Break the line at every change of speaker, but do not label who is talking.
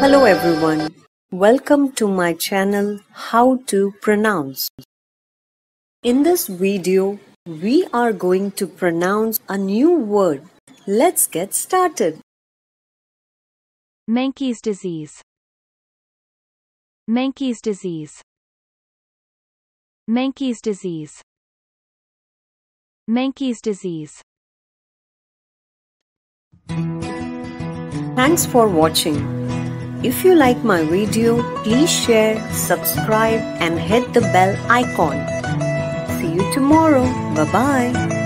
Hello everyone. Welcome to my channel How to Pronounce. In this video, we are going to pronounce a new word. Let's get started.
Menkes disease. Menkes disease. Menkes disease. Menkes disease.
Thanks for watching. If you like my video, please share, subscribe and hit the bell icon. See you tomorrow. Bye bye.